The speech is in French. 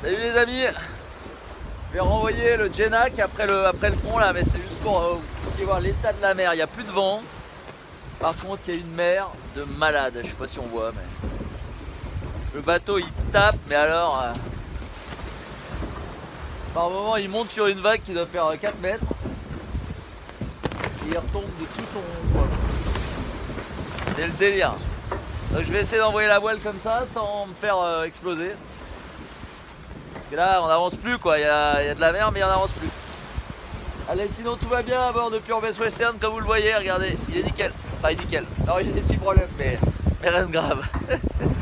Salut les amis Je vais renvoyer le Jenac après le, après fond là, mais c'était juste pour euh, vous puissiez voir l'état de la mer. Il n'y a plus de vent. Par contre, il y a une mer de malade. Je sais pas si on voit, mais le bateau il tape, mais alors euh, par moment il monte sur une vague qui doit faire 4 euh, mètres et il retombe de tout son poids. C'est le délire. Je vais essayer d'envoyer la voile comme ça sans me faire exploser. Parce là, on n'avance plus quoi. Il y, a, de la mer, mais on n'avance plus. Allez, sinon tout va bien à bord de Pure Western, comme vous le voyez. Regardez, il est nickel. Enfin, il est nickel. Alors, j'ai des petits problèmes, mais, mais rien de grave.